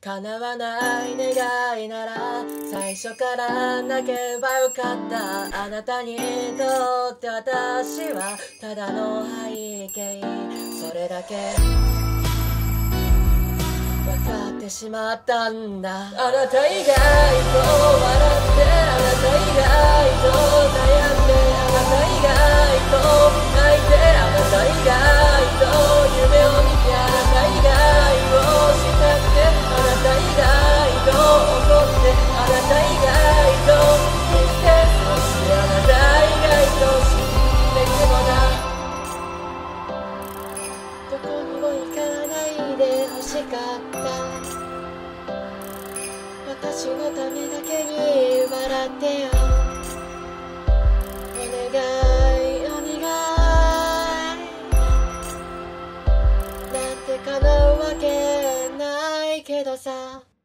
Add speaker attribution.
Speaker 1: 叶わない願いなら最初から泣けばよかった。あなたにとって私はただの背景。それだけ。分かってしまったんだ。あなた以外とはこにも行かないで欲しかった私のためだけに笑ってよ。お願いお願い。なんて叶うわけないけどさ。